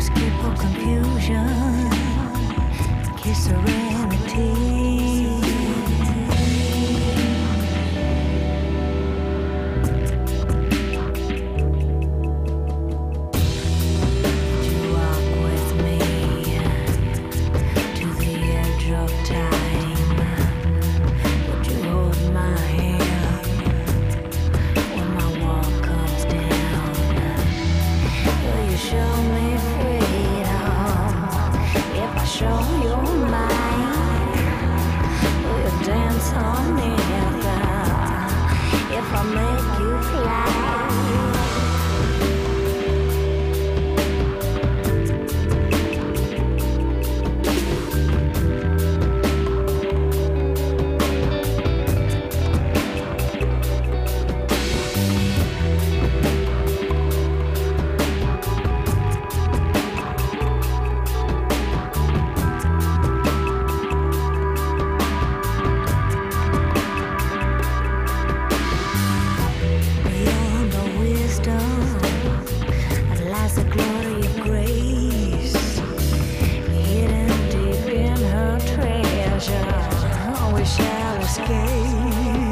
escape all confusion, kiss serenity. shall escape.